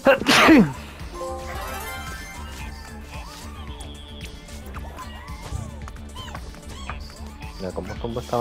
Mira cómo tumba esta